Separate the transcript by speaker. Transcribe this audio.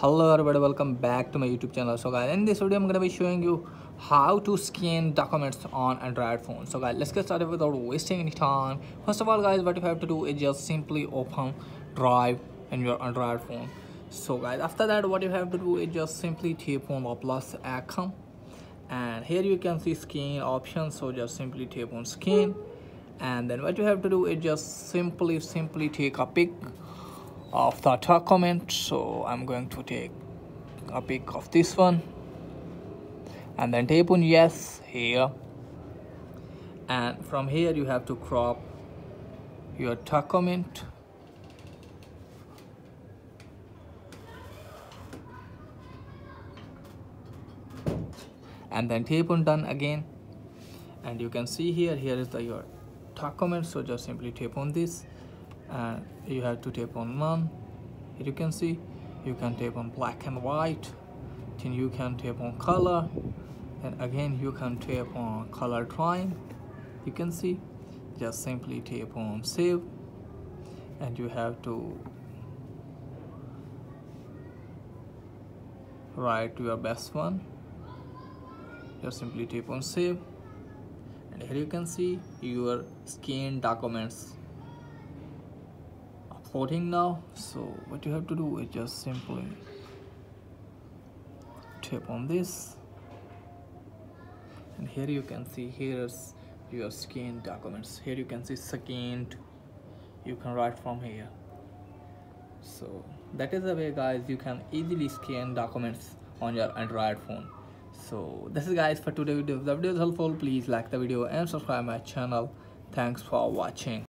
Speaker 1: hello everybody welcome back to my youtube channel. So guys in this video i'm to be showing you how to scan documents on android phone. So guys let's get started without wasting any time. First of all guys what you have to do is just simply open drive in your android phone. So guys after that what you have to do is just simply tap on the plus icon. And here you can see scan options. So just simply tap on scan. And then what you have to do is just simply simply take a pic of the document so i'm going to take a pic of this one. And then tap on yes here. And from here you have to crop your document and then tap on done again. And you can see here here is the your document so just simply tap on this and you have to tap on none. Here you can see you can tap on black and white. Then you can tap on color. And again you can tap on color drawing you can see just simply tap on save. And you have to write your best one. Just simply tap on save. And here you can see your scanned documents uploading now so what you have to do is just simply tap on this. And here you can see here's your scanned documents. Here you can see scanned. You can write from here. So that is the way guys you can easily scan documents on your android phone. So this is guys for today video. If the video is helpful please like the video and subscribe my channel. Thanks for watching